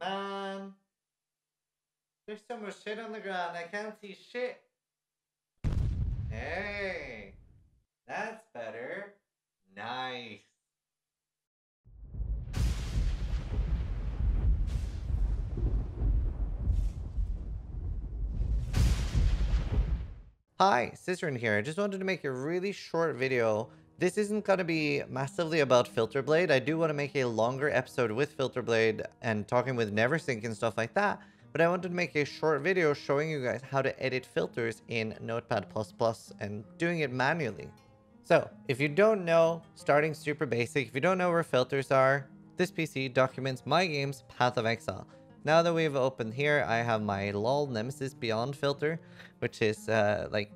Man. There's so much shit on the ground. I can't see shit. Hey. That's better. Nice. Hi, Zizaran here. I just wanted to make a really short video. This isn't going to be massively about Filterblade. I do want to make a longer episode with Filterblade and talking with Neversink and stuff like that. But I wanted to make a short video showing you guys how to edit filters in Notepad++ and doing it manually. So, if you don't know, starting super basic, if you don't know where filters are, this PC documents my game's Path of Exile. Now that we've opened here, I have my LOL Nemesis Beyond filter, which is uh, like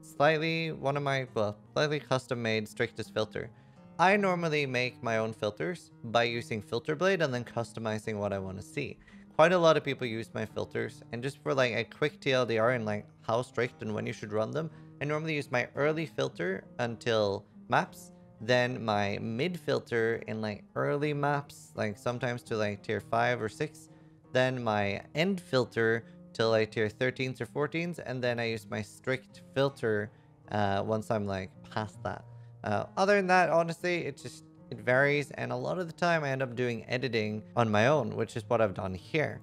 slightly one of my, well, slightly custom made strictest filter. I normally make my own filters by using filter blade and then customizing what I want to see. Quite a lot of people use my filters, and just for like a quick TLDR and like how strict and when you should run them, I normally use my early filter until maps, then my mid filter in like early maps, like sometimes to like tier 5 or 6, then my end filter till like tier 13s or 14s, and then I use my strict filter uh, once I'm like past that. Uh, other than that, honestly, it just it varies, and a lot of the time I end up doing editing on my own, which is what I've done here.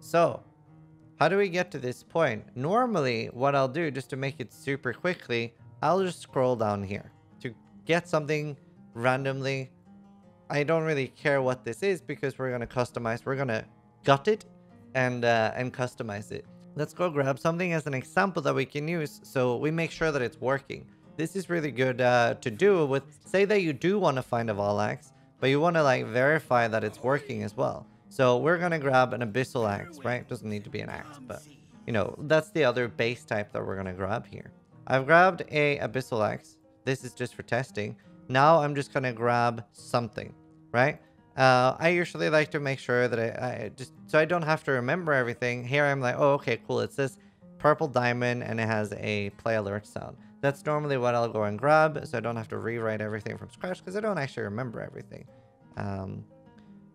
So, how do we get to this point? Normally, what I'll do, just to make it super quickly, I'll just scroll down here to get something randomly. I don't really care what this is because we're going to customize. We're going to gut it and, uh, and customize it. Let's go grab something as an example that we can use so we make sure that it's working. This is really good uh, to do with, say that you do want to find a Vaal Axe, but you want to like verify that it's working as well. So we're going to grab an Abyssal Axe, right? Doesn't need to be an axe, but you know, that's the other base type that we're going to grab here. I've grabbed a Abyssal Axe. This is just for testing. Now I'm just going to grab something, right? Uh, I usually like to make sure that I, I, just, so I don't have to remember everything. Here I'm like, oh, okay, cool. It's this purple diamond and it has a play alert sound. That's normally what I'll go and grab, so I don't have to rewrite everything from scratch because I don't actually remember everything. Um,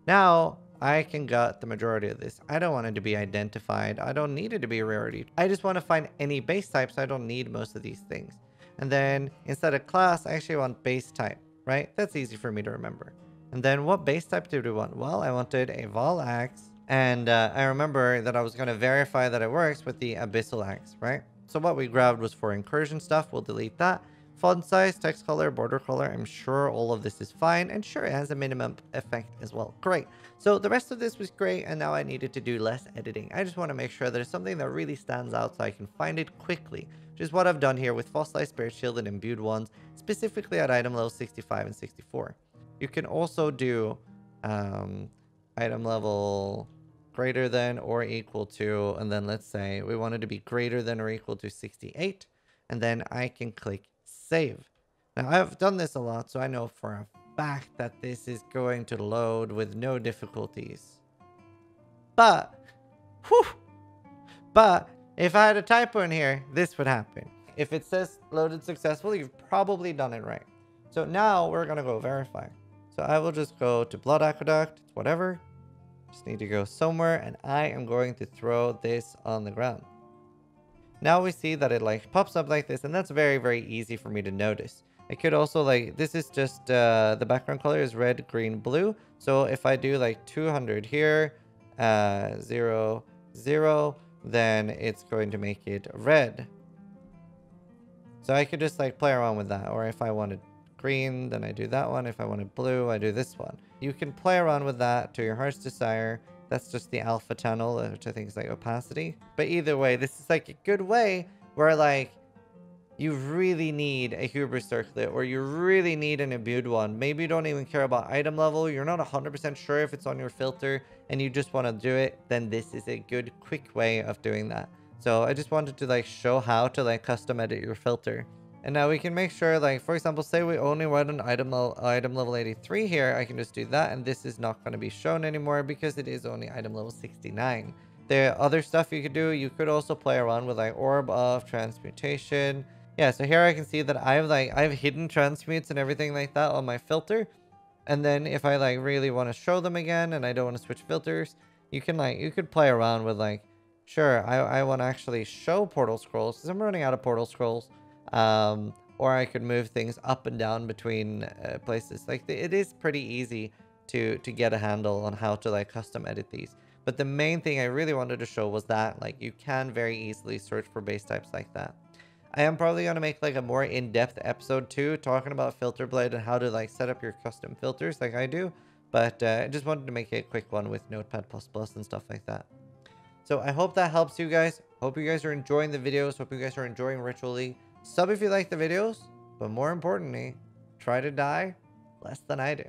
now, I can gut the majority of this. I don't want it to be identified. I don't need it to be a rarity. I just want to find any base type, so I don't need most of these things. And then instead of class, I actually want base type, right? That's easy for me to remember. And then what base type did we want? Well, I wanted a Vaal Axe. And uh, I remember that I was going to verify that it works with the Abyssal Axe, right? So what we grabbed was for incursion stuff. We'll delete that. Font size, text color, border color. I'm sure all of this is fine. And sure, it has a minimum effect as well. Great. So the rest of this was great. And now I needed to do less editing. I just want to make sure it's something that really stands out so I can find it quickly. Which is what I've done here with Fossilized Spirit Shield and Imbued ones. Specifically at item level 65 and 64. You can also do um, item level greater than or equal to, and then let's say we wanted to be greater than or equal to 68, and then I can click save. Now I've done this a lot, so I know for a fact that this is going to load with no difficulties. But, whew, but if I had a typo in here, this would happen. If it says loaded successfully, you've probably done it right. So now we're to go verify. So I will just go to Blood Aqueduct, whatever. Just need to go somewhere and I am going to throw this on the ground. Now we see that it like pops up like this and that's very, very easy for me to notice. I could also like, this is just, uh, the background color is red, green, blue. So if I do like 200 here, uh, zero, zero, then it's going to make it red. So I could just like play around with that. Or if I wanted green, then I do that one. If I wanted blue, I do this one. You can play around with that to your heart's desire. That's just the alpha channel, which uh, I think is like opacity. But either way, this is like a good way where like you really need a Hubris circlet or you really need an imbued one. Maybe you don't even care about item level. You're not 100% sure if it's on your filter and you just want to do it. Then this is a good quick way of doing that. So I just wanted to like show how to like custom edit your filter. And now we can make sure, like, for example, say we only want an item, item level 83 here, I can just do that, and this is not going to be shown anymore because it is only item level 69. The other stuff you could do, you could also play around with, like, Orb of Transmutation. Yeah, so here I can see that I have, like, I have hidden transmutes and everything like that on my filter. And then if I, like, really want to show them again and I don't want to switch filters, you can like, you could play around with like, sure, I, I want to actually show portal scrolls because I'm running out of portal scrolls. Um, or I could move things up and down between uh, places. Like it is pretty easy to to get a handle on how to like custom edit these. But the main thing I really wanted to show was that like you can very easily search for base types like that. I am probably going to make like a more in-depth episode too, talking about filter blade and how to like set up your custom filters like I do. But uh, I just wanted to make a quick one with Notepad++ and stuff like that. So I hope that helps you guys. Hope you guys are enjoying the videos. Hope you guys are enjoying Ritual League. Sub if you like the videos. But more importantly, try to die less than I do.